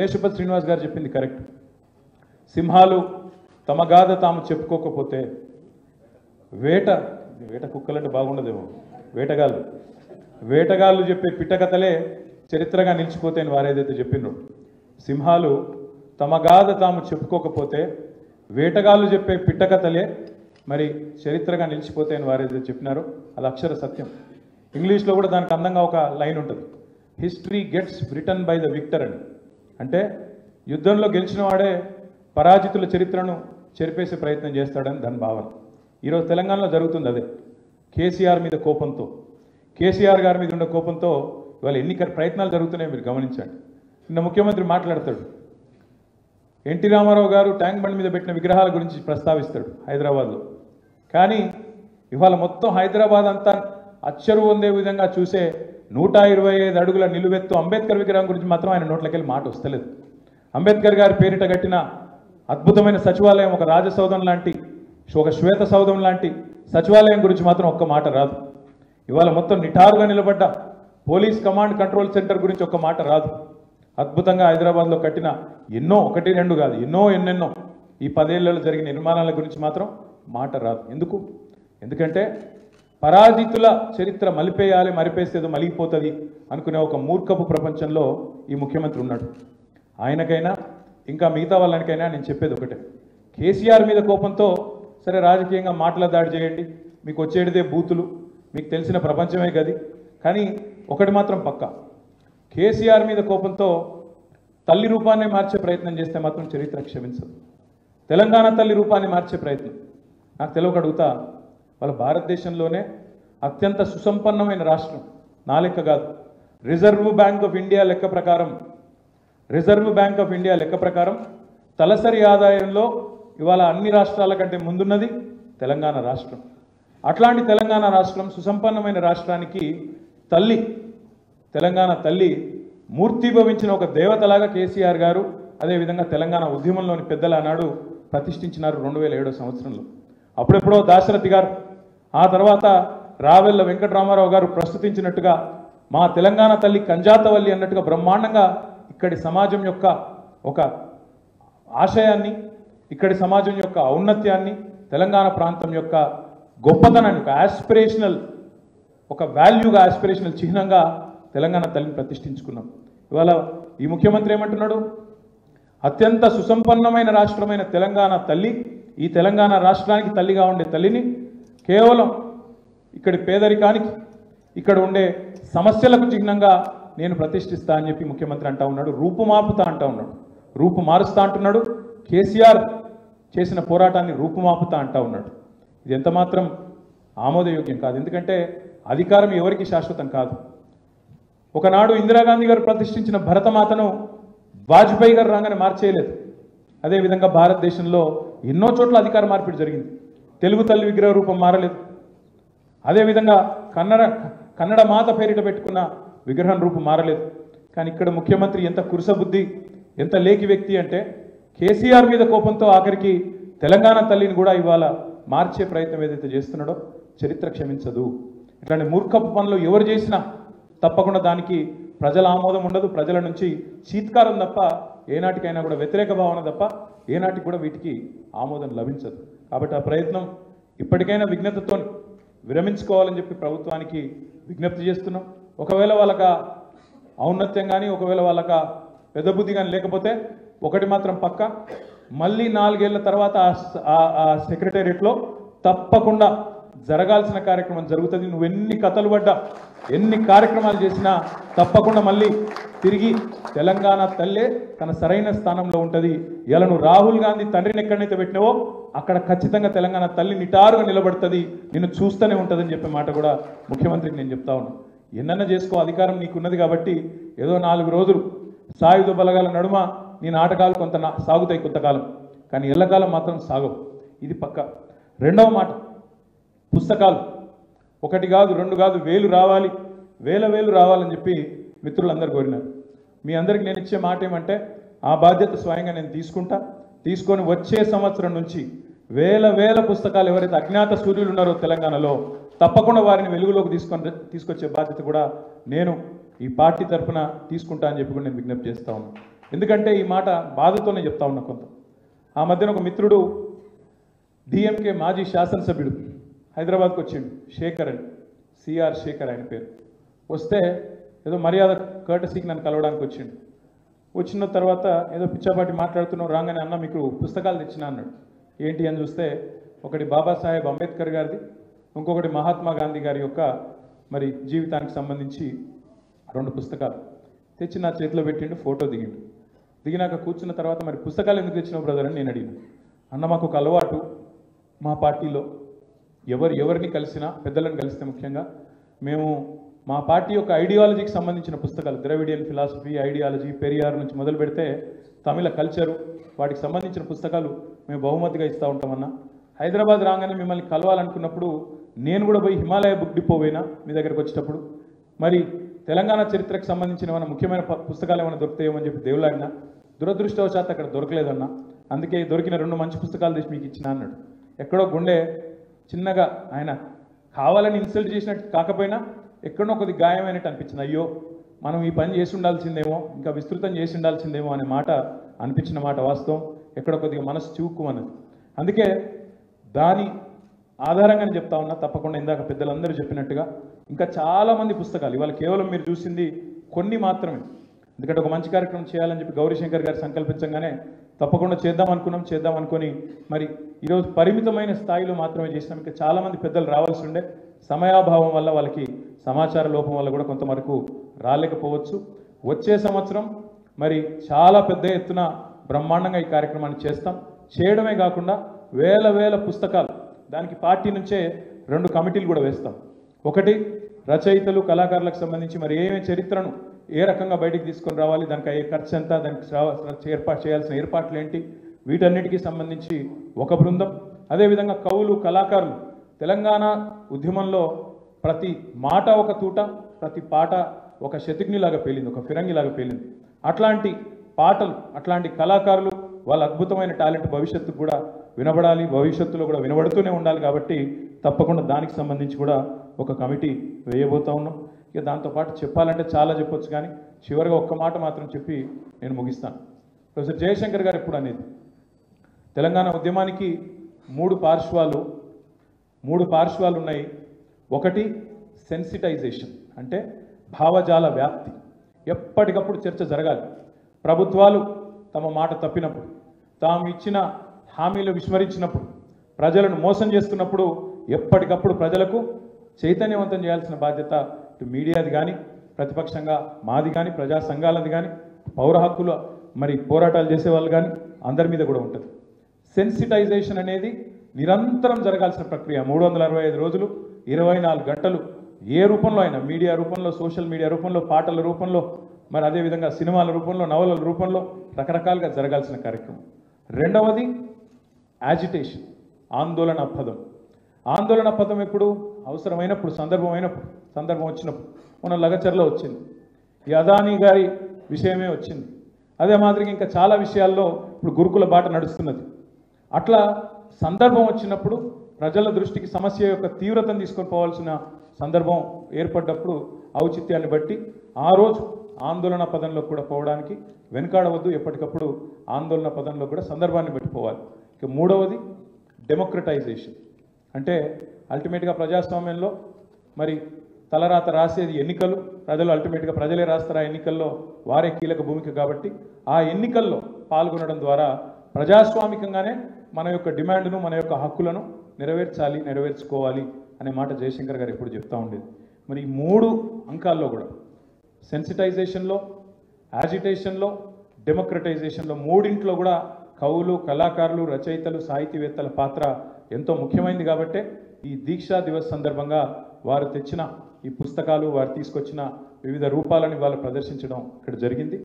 దేశపతి శ్రీనివాస్ గారు చెప్పింది కరెక్ట్. సింహాలు తమ గాథ తాము చెప్పుకోకపోతే వేట వేట కుక్కలంటే బాగుండదేమో వేటగాళ్ళు. వేటగాళ్ళు చెప్పే పిట్టకథలే చరిత్రగా నిలిచిపోతే అని వారేదైతే చెప్పినారో. సింహాలు తమ గాథ తాము చెప్పుకోకపోతే వేటగాళ్ళు చెప్పే పిట్టకథలే మరి చరిత్రగా నిలిచిపోతాయని అని వారేదైతే చెప్పినారో అది అక్షర సత్యం. ఇంగ్లీష్లో కూడా దానికి అందంగా ఒక లైన్ ఉంటుంది. History gets return by the victor అని. అంటే యుద్ధంలో గెలిచిన వాడే పరాజితుల చరిత్రను చెరిపేసే ప్రయత్నం చేస్తాడని దాని భావన ఈరోజు తెలంగాణలో జరుగుతుంది అదే. కేసీఆర్ మీద కోపంతో. కేసీఆర్ గారి మీద ఉన్న కోపంతో ఇవాళ ఎన్ని ప్రయత్నాలు జరుగుతున్నాయి మీరు గమనించండి. నిన్న ముఖ్యమంత్రి మాట్లాడతాడు. ఎన్టీ రామారావు గారు ట్యాంక్ బండ్ మీద పెట్టిన విగ్రహాల గురించి ప్రస్తావిస్తాడు హైదరాబాద్లో. కానీ ఇవాళ మొత్తం హైదరాబాద్ అంతా అచ్చరు పొందే విధంగా చూసే నూట ఇరవై ఐదు అడుగుల నిలువెత్తు అంబేద్కర్ విగ్రహం గురించి మాత్రం ఆయన నోట్లకెళ్ళి మాట వస్తలేదు. అంబేద్కర్ గారి పేరిట కట్టిన అద్భుతమైన సచివాలయం ఒక రాజసౌధం లాంటి ఒక శ్వేత సౌధం లాంటి సచివాలయం గురించి మాత్రం ఒక్క మాట రాదు. ఇవాళ మొత్తం నిఠారుగా నిలబడ్డ పోలీస్ కమాండ్ కంట్రోల్ సెంటర్ గురించి ఒక్క మాట రాదు. అద్భుతంగా హైదరాబాద్లో కట్టిన ఎన్నో ఒకటి రెండు కాదు ఎన్నో ఎన్నెన్నో ఈ పదేళ్ళలో జరిగిన నిర్మాణాల గురించి మాత్రం మాట రాదు. ఎందుకు? ఎందుకంటే పరాజితుల చరిత్ర మలిపేయాలి మరిపేస్తే మలిగిపోతుంది అనుకునే ఒక మూర్ఖపు ప్రపంచంలో ఈ ముఖ్యమంత్రి ఉన్నాడు. ఆయనకైనా ఇంకా మిగతా వాళ్ళనికైనా నేను చెప్పేది ఒకటే. కేసీఆర్ మీద కోపంతో సరే రాజకీయంగా మాటల దాడి చేయండి మీకు వచ్చేటిదే బూతులు మీకు తెలిసిన ప్రపంచమే గది. కానీ ఒకటి మాత్రం పక్కా. కేసీఆర్ మీద కోపంతో తల్లి రూపాన్ని మార్చే ప్రయత్నం చేస్తే మాత్రం చరిత్ర క్షమించదు. తెలంగాణ తల్లి రూపాన్ని మార్చే ప్రయత్నం. నాకు తెలియక అడుగుతా వాళ్ళ భారతదేశంలోనే అత్యంత సుసంపన్నమైన రాష్ట్రం. నా లెక్క కాదు. రిజర్వ్ బ్యాంక్ ఆఫ్ ఇండియా లెక్క ప్రకారం రిజర్వ్ బ్యాంక్ ఆఫ్ ఇండియా లెక్క ప్రకారం తలసరి ఆదాయంలో ఇవాళ అన్ని రాష్ట్రాల కంటే ముందున్నది తెలంగాణ రాష్ట్రం. అట్లాంటి తెలంగాణ రాష్ట్రం సుసంపన్నమైన రాష్ట్రానికి తల్లి తెలంగాణ తల్లి మూర్తిభవించిన ఒక దేవతలాగా కేసీఆర్ గారు అదేవిధంగా తెలంగాణ ఉద్యమంలోని పెద్దలు ఆనాడు ప్రతిష్ఠించినారు రెండు వేల ఏడో సంవత్సరంలో. అప్పుడెప్పుడో దాశరథి గారు ఆ తర్వాత రావెల్ల వెంకటరామారావు గారు ప్రస్తుతించినట్టుగా మా తెలంగాణ తల్లి కంజాతవల్లి అన్నట్టుగా బ్రహ్మాండంగా ఇక్కడి సమాజం యొక్క ఒక ఆశయాన్ని ఇక్కడి సమాజం యొక్క ఔన్నత్యాన్ని తెలంగాణ ప్రాంతం యొక్క గొప్పతనాన్ని ఒక ఆస్పిరేషనల్ ఒక వాల్యూగా ఆస్పిరేషనల్ చిహ్నంగా తెలంగాణ తల్లిని ప్రతిష్ఠించుకున్నాం. ఇవాళ ఈ ముఖ్యమంత్రి ఏమంటున్నాడు? అత్యంత సుసంపన్నమైన రాష్ట్రమైన తెలంగాణ తల్లి ఈ తెలంగాణ రాష్ట్రానికి తల్లిగా ఉండే తల్లిని కేవలం ఇక్కడి పేదరికానికి ఇక్కడ ఉండే సమస్యలకు చిహ్నంగా నేను ప్రతిష్ఠిస్తా అని చెప్పి ముఖ్యమంత్రి అంటా ఉన్నాడు రూపుమాపుతా అంటా ఉన్నాడు. రూపు మారుస్తా అంటున్నాడు కేసీఆర్ చేసిన పోరాటాన్ని రూపుమాపుతా అంటా ఉన్నాడు. ఇది ఎంత మాత్రం ఆమోదయోగ్యం కాదు. ఎందుకంటే అధికారం ఎవరికి శాశ్వతం కాదు. ఒకనాడు ఇందిరాగాంధీ గారు ప్రతిష్ఠించిన భరతమాతను వాజ్పేయి గారు రాగానే మార్చేయలేదు. అదేవిధంగా భారతదేశంలో ఎన్నో చోట్ల అధికార మార్పిడి జరిగింది. తెలుగు తల్లి విగ్రహ రూపం మారలేదు. అదేవిధంగా కన్నడ కన్నడ మాత పేరిట పెట్టుకున్న విగ్రహం రూపం మారలేదు. కానీ ఇక్కడ ముఖ్యమంత్రి ఎంత కురుసబుద్ధి ఎంత లేకి వ్యక్తి అంటే కేసీఆర్ మీద కోపంతో ఆఖరికి తెలంగాణ తల్లిని కూడా ఇవాళ మార్చే ప్రయత్నం ఏదైతే చేస్తున్నాడో చరిత్ర క్షమించదు. ఇట్లాంటి మూర్ఖపు పనులు ఎవరు చేసినా తప్పకుండా దానికి ప్రజల ఆమోదం ఉండదు ప్రజల నుంచి చీత్కారం తప్ప ఏనాటికైనా కూడా వ్యతిరేక భావన తప్ప ఏనాటికి కూడా వీటికి ఆమోదం లభించదు. కాబట్టి ఆ ప్రయత్నం ఇప్పటికైనా విఘ్నతతో విరమించుకోవాలని చెప్పి ప్రభుత్వానికి విజ్ఞప్తి చేస్తున్నాం. ఒకవేళ వాళ్ళక ఔన్నత్యం కానీ ఒకవేళ వాళ్ళక పెద్ద బుద్ధి కానీ లేకపోతే ఒకటి మాత్రం పక్క. మళ్ళీ నాలుగేళ్ళ తర్వాత ఆ ఆ- ఆ సెక్రటేరియట్లో తప్పకుండా జరగాల్సిన కార్యక్రమం జరుగుతుంది. నువ్వు ఎన్ని కథలు పడ్డా ఎన్ని కార్యక్రమాలు చేసినా తప్పకుండా మళ్ళీ తిరిగి తెలంగాణ తల్లే తన సరైన స్థానంలో ఉంటుంది. ఇలా నువ్వు రాహుల్ గాంధీ తండ్రిని ఎక్కడైతే పెట్టినావో అక్కడ ఖచ్చితంగా తెలంగాణ తల్లి నిటారుగా నిలబడుతుంది. నేను చూస్తూనే ఉంటుందని చెప్పే మాట కూడా ముఖ్యమంత్రికి నేను చెప్తా ఉన్నాను ఎన్నన్నా చేసుకో అధికారం నీకున్నది కాబట్టి ఏదో నాలుగు రోజులు సాయుధ బలగాల నడుమ నీ నాటకాలు కొంత సాగుతాయి కొంతకాలం. కానీ ఎల్లకాలం మాత్రం సాగవు. ఇది పక్క. రెండవ మాట. పుస్తకాలు. ఒకటి కాదు రెండు కాదు వేలు రావాలి. వేల వేలు రావాలని చెప్పి మిత్రులందరూ కోరినారు. మీ అందరికి నేను ఇచ్చే మాట ఏమంటే ఆ బాధ్యత స్వయంగా నేను తీసుకుంటా. తీసుకొని వచ్చే సంవత్సరం నుంచి వేల వేల పుస్తకాలు ఎవరైతే అజ్ఞాత సూర్యులు ఉన్నారో తెలంగాణలో తప్పకుండా వారిని వెలుగులోకి తీసుకొని తీసుకొచ్చే బాధ్యత కూడా నేను ఈ పార్టీ తరఫున తీసుకుంటా అని చెప్పి కూడా నేను విజ్ఞప్తి చేస్తా ఉన్నాను ఎందుకంటే ఈ మాట బాధతోనే చెప్తా ఉన్నా కొంత. ఆ మధ్యన ఒక మిత్రుడు డిఎంకే మాజీ శాసనసభ్యుడు హైదరాబాద్కి వచ్చిండు శేఖర్ అని. సిఆర్ శేఖర్ ఆయన పేరు. వస్తే ఏదో మర్యాద కర్టసీకి నన్ను కలవడానికి వచ్చిండు. వచ్చిన తర్వాత ఏదో పిచ్చాపాటి మాట్లాడుతున్నావు రాగానే అన్న మీకు పుస్తకాలు తెచ్చిన అన్నాడు. ఏంటి అని చూస్తే ఒకటి బాబాసాహెబ్ అంబేద్కర్ గారిది ఇంకొకటి మహాత్మా గాంధీ గారి యొక్క మరి జీవితానికి సంబంధించి రెండు పుస్తకాలు. తెచ్చి నా చేతిలో పెట్టిండు ఫోటో దిగిండు. దిగినాక కూర్చున్న తర్వాత మరి పుస్తకాలు ఎందుకు తెచ్చినావు బ్రదర్ అని నేను అడిగాను. అన్న మాకు ఒక అలవాటు మా పార్టీలో ఎవరు ఎవరిని కలిసినా పెద్దలను కలిస్తే ముఖ్యంగా మేము మా పార్టీ యొక్క ఐడియాలజీకి సంబంధించిన పుస్తకాలు ద్రవిడియన్ ఫిలాసఫీ ఐడియాలజీ పెరియార్ నుంచి మొదలు పెడితే తమిళ కల్చరు వాటికి సంబంధించిన పుస్తకాలు మేము బహుమతిగా ఇస్తూ ఉంటామన్నా హైదరాబాద్ రాగానే మిమ్మల్ని కలవాలనుకున్నప్పుడు నేను కూడా పోయి హిమాలయ బుక్ డిపో పోయినా మీ దగ్గరకు వచ్చేటప్పుడు. మరి తెలంగాణ చరిత్రకు సంబంధించిన ఏమైనా ముఖ్యమైన పుస్తకాలు ఏమైనా దొరుకుతాయేమని అని చెప్పి దేవులాడినా దురదృష్టవశాత్తు అక్కడ దొరకలేదన్నా. అందుకే దొరికిన రెండు మంచి పుస్తకాలు తెచ్చి మీకు ఇచ్చిన అన్నాడు. ఎక్కడో గుండె చిన్నగా ఆయన కావాలని ఇన్సల్ట్ చేసినట్టు కాకపోయినా ఎక్కడో కొద్ది గాయమైనట్టు అనిపించింది. అయ్యో మనం ఈ పని చేసి ఉండాల్సిందేమో ఇంకా విస్తృతం చేసి ఉండాల్సిందేమో అనే మాట అనిపించిన మాట వాస్తవం. ఎక్కడో కొద్దిగా మనసు చూక్కుమన్నది అందుకే దాని ఆధారంగానే చెప్తా ఉన్నా తప్పకుండా ఇందాక పెద్దలందరూ చెప్పినట్టుగా. ఇంకా చాలామంది పుస్తకాలు ఇవాళ కేవలం మీరు చూసింది కొన్ని మాత్రమే. ఎందుకంటే ఒక మంచి కార్యక్రమం చేయాలని చెప్పి గౌరీశంకర్ గారు సంకల్పించగానే తప్పకుండా చేద్దాం అనుకున్నాం చేద్దాం అనుకొని మరి ఈరోజు పరిమితమైన స్థాయిలో మాత్రమే చేసినాం. ఇంకా చాలామంది పెద్దలు రావాల్సి ఉండే సమయాభావం వల్ల వాళ్ళకి సమాచార లోపం వల్ల కూడా కొంతవరకు రాలేకపోవచ్చు. వచ్చే సంవత్సరం మరి చాలా పెద్ద ఎత్తున బ్రహ్మాండంగా ఈ కార్యక్రమాన్ని చేస్తాం. చేయడమే కాకుండా వేల వేల పుస్తకాలు దానికి పార్టీ నుంచే రెండు కమిటీలు కూడా వేస్తాం. ఒకటి రచయితలు కళాకారులకు సంబంధించి మరి ఏమేమి చరిత్రను ఏ రకంగా బయటికి తీసుకొని రావాలి దానికి అయ్యే ఖర్చు ఎంత దానికి ఏర్పాటు చేయాల్సిన ఏర్పాట్లు ఏంటి వీటన్నిటికీ సంబంధించి ఒక బృందం. అదేవిధంగా కవులు కళాకారులు తెలంగాణ ఉద్యమంలో ప్రతి మాట ఒక తూట ప్రతి పాట ఒక శతిగ్నిలాగా పేలింది ఒక ఫిరంగిలాగా పేలింది. అట్లాంటి పాటలు అట్లాంటి కళాకారులు వాళ్ళ అద్భుతమైన టాలెంట్ భవిష్యత్తు కూడా వినబడాలి భవిష్యత్తులో కూడా వినబడుతూనే ఉండాలి కాబట్టి తప్పకుండా దానికి సంబంధించి కూడా ఒక కమిటీ వేయబోతా ఉన్నాం. ఇక దాంతోపాటు చెప్పాలంటే చాలా చెప్పొచ్చు కానీ చివరిగా ఒక్క మాట మాత్రం చెప్పి నేను ముగిస్తాను. ప్రొఫెసర్ జయశంకర్ గారు ఎప్పుడు అనేది తెలంగాణ ఉద్యమానికి మూడు పార్శ్వాలు మూడు పార్శ్వాలు ఉన్నాయి. ఒకటి సెన్సిటైజేషన్ అంటే భావజాల వ్యాప్తి. ఎప్పటికప్పుడు చర్చ జరగాలి. ప్రభుత్వాలు తమ మాట తప్పినప్పుడు తాము ఇచ్చిన హామీలు విస్మరించినప్పుడు ప్రజలను మోసం చేస్తున్నప్పుడు ఎప్పటికప్పుడు ప్రజలకు చైతన్యవంతం చేయాల్సిన బాధ్యత ఇటు మీడియాది కానీ ప్రతిపక్షంగా మాది కానీ ప్రజా సంఘాలది కానీ పౌర హక్కుల మరి పోరాటాలు చేసే వాళ్ళు కానీ అందరి మీద కూడా ఉంటుంది. సెన్సిటైజేషన్ అనేది నిరంతరం జరగాల్సిన ప్రక్రియ మూడు వందల అరవై ఐదు రోజులు ఇరవై నాలుగు గంటలు ఏ రూపంలో అయినా మీడియా రూపంలో సోషల్ మీడియా రూపంలో పాటల రూపంలో మరి అదేవిధంగా సినిమాల రూపంలో నవలల రూపంలో రకరకాలుగా జరగాల్సిన కార్యక్రమం. రెండవది యాజిటేషన్ ఆందోళన పదం. ఆందోళన పదం ఎప్పుడు? అవసరమైనప్పుడు సందర్భమైనప్పుడు సందర్భం వచ్చినప్పుడు. మన లగచర్లో వచ్చింది. ఈ అదానీ గారి విషయమే వచ్చింది. అదే మాదిరిగా ఇంకా చాలా విషయాల్లో ఇప్పుడు గురుకుల బాట నడుస్తున్నది. అట్లా సందర్భం వచ్చినప్పుడు ప్రజల దృష్టికి సమస్య యొక్క తీవ్రతను తీసుకొని పోవాల్సిన సందర్భం ఏర్పడ్డప్పుడు ఔచిత్యాన్ని బట్టి ఆ రోజు ఆందోళన పదంలో కూడా పోవడానికి వెనుకాడవద్దు. ఎప్పటికప్పుడు ఆందోళన పదంలో కూడా సందర్భాన్ని పెట్టిపోవాలి ఇక మూడవది డెమోక్రటైజేషన్. అంటే అల్టిమేట్గా ప్రజాస్వామ్యంలో మరి తలరాత రాసేది ఎన్నికలు ప్రజలు అల్టిమేట్గా ప్రజలే రాస్తారు ఆ ఎన్నికల్లో వారే కీలక భూమిక కాబట్టి ఆ ఎన్నికల్లో పాల్గొనడం ద్వారా ప్రజాస్వామికంగానే మన యొక్క డిమాండ్ను మన యొక్క హక్కులను నెరవేర్చాలి నెరవేర్చుకోవాలి అనే మాట జయశంకర్ గారు ఎప్పుడు చెప్తూ ఉండేది. మరి ఈ మూడు అంకాల్లో కూడా సెన్సిటైజేషన్లో యాజిటేషన్లో డెమోక్రటైజేషన్లో మూడింట్లో కూడా కవులు కళాకారులు రచయితలు సాహితీవేత్తల పాత్ర ఎంతో ముఖ్యమైనది కాబట్టే ఈ దీక్షా దివస్ సందర్భంగా వారు తెచ్చిన ఈ పుస్తకాలు వారు తీసుకొచ్చిన వివిధ రూపాలను వాళ్ళు ప్రదర్శించడం ఇక్కడ జరిగింది.